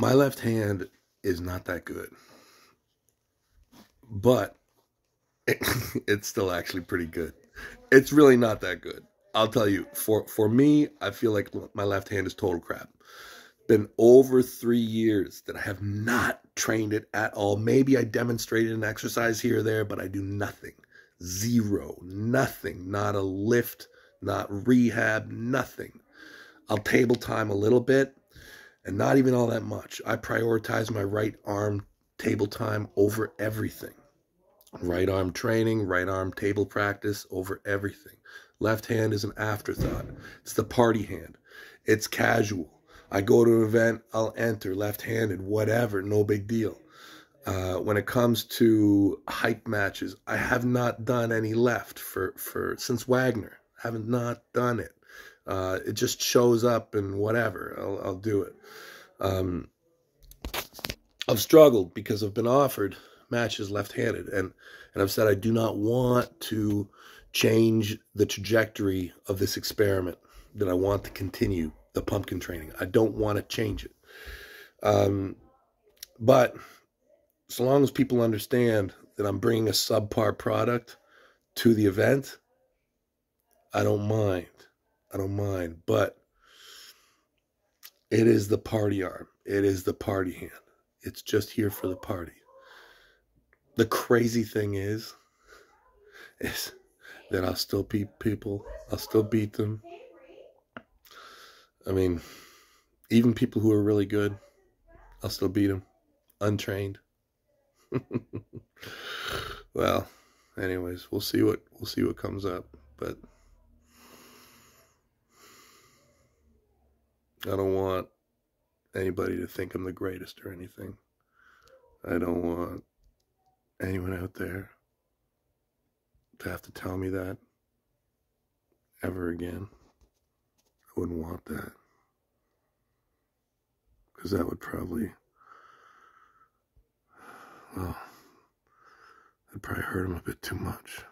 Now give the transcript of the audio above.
my left hand is not that good, but it, it's still actually pretty good. It's really not that good. I'll tell you, for for me, I feel like my left hand is total crap. Been over three years that I have not trained it at all. Maybe I demonstrated an exercise here or there, but I do nothing. Zero, nothing, not a lift, not rehab, nothing. I'll table time a little bit and not even all that much. I prioritize my right arm table time over everything. Right arm training, right arm table practice over everything. Left hand is an afterthought. It's the party hand. It's casual. I go to an event, I'll enter left handed, whatever, no big deal. Uh, when it comes to hype matches, I have not done any left for, for since Wagner. I haven't not done it. Uh, it just shows up and whatever. I'll, I'll do it. Um, I've struggled because I've been offered matches left-handed, and and I've said I do not want to change the trajectory of this experiment. That I want to continue the pumpkin training. I don't want to change it. Um, but so long as people understand that I'm bringing a subpar product to the event, I don't mind. I don't mind. But it is the party arm. It is the party hand. It's just here for the party. The crazy thing is, is that I'll still beat people. I'll still beat them. I mean, even people who are really good, I'll still beat them, untrained. well, anyways, we'll see what we'll see what comes up, but I don't want anybody to think I'm the greatest or anything. I don't want anyone out there to have to tell me that ever again. I wouldn't want that. Because that would probably, well, that'd probably hurt him a bit too much.